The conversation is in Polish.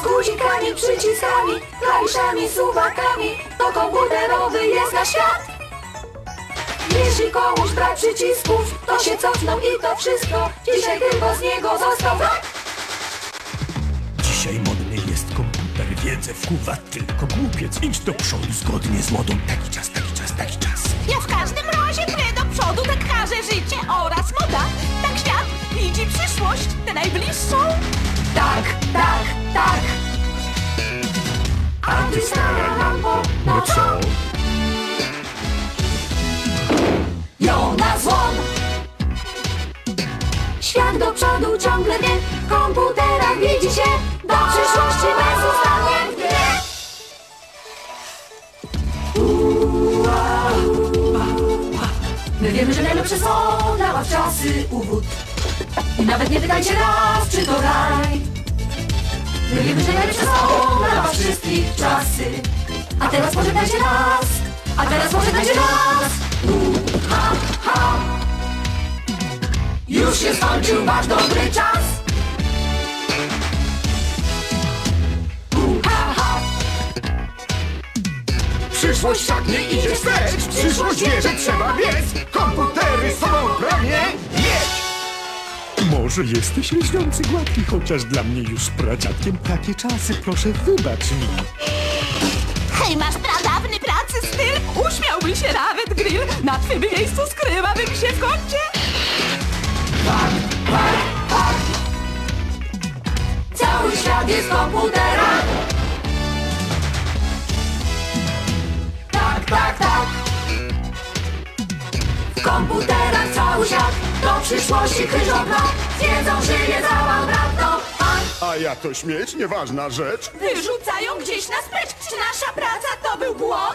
Z guzikami, przyciskami, klawiszami, suwakami To komputerowy jest nasz świat Jeśli komuś brak przycisków To się cofną i to wszystko Dzisiaj tylko z niego został wrak Dzisiaj modny jest komputer, wiedzę wkuwa tylko głupiec. Idź do przodu zgodnie z modą. Taki czas, taki czas, taki czas. Ja w każdym razie prę do przodu, tak każe życie oraz moda. Tak świat widzi przyszłość, tę najbliższą. Tak przodu ciągle wie W komputerach widzi się Do przyszłości bezustannie ua. My wiemy, że najlepsze są dla was czasy uwód I nawet nie pytajcie raz, czy to raj. My wiemy, że najlepsze są dla was wszystkich czasy. A teraz pożegnajcie nas Już się skończył wasz dobry czas ha, ha Przyszłość tak nie idzie wstecz Przyszłość wie, że trzeba biec Komputery są prawie mieć Może jesteś lśniący gładki, chociaż dla mnie już pradziadkiem. Takie czasy, proszę wybacz mi. Hej, masz pradawny pracy styl. Uśmiałby się nawet grill. Na twym miejscu skrywałbym się w kącie. Świat jest komputerem Tak, tak, tak. W komputerach cały świat Do przyszłości kryżowna Wiedzą, żyje cała bratno A ja to śmieć, nieważna rzecz. Wyrzucają gdzieś nas precz. Czy nasza praca to był błąd?